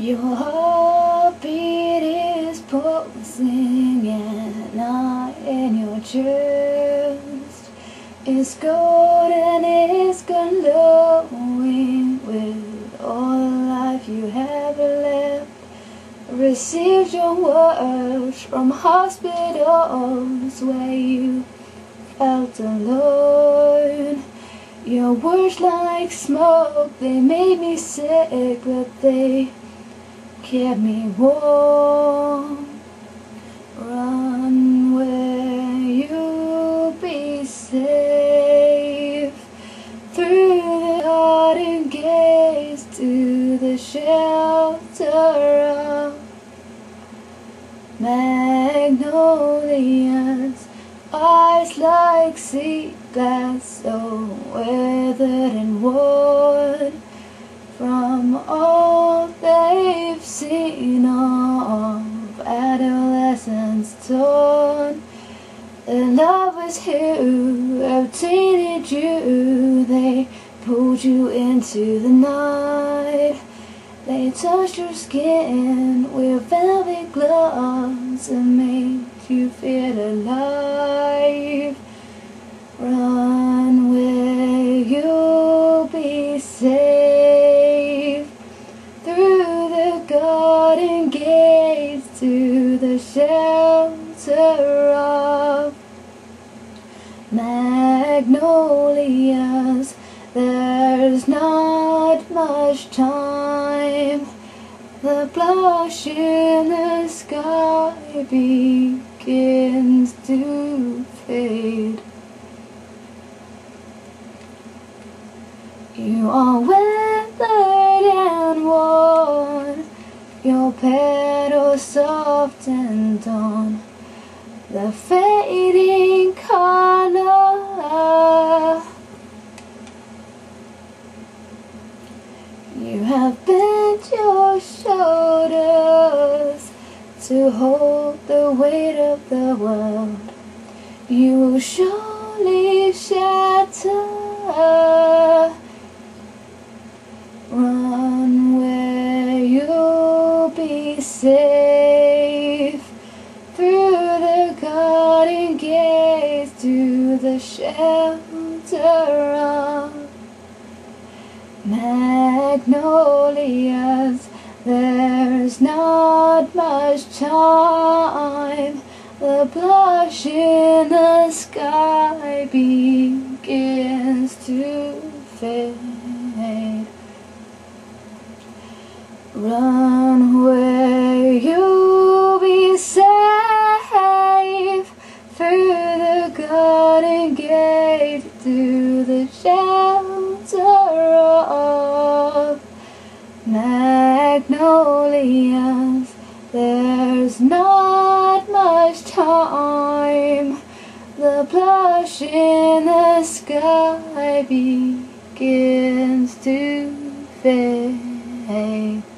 Your heartbeat is pulsing and not in your chest. It's golden, it's glowing with all the life you have left. Received your words from hospitals where you felt alone. Your words like smoke, they made me sick, but they kept me warm. Run where you'll be safe through the garden gates to the shelter of magnolias. Eyes like sea glass, so oh, weathered and worn from all seen of adolescence torn. The lovers who obtained you, they pulled you into the night. They touched your skin with velvet gloves and made you feel alive. To the shelter of magnolias. There's not much time. The blush in the sky begins to fade. You are petals soft and torn. The fading color. You have bent your shoulders to hold the weight of the world. You will surely shatter. Safe through the garden gates to the shelter of magnolias. There's not much time. The blush in the sky begins to fade. Run There's not much time. The blush in the sky begins to fade.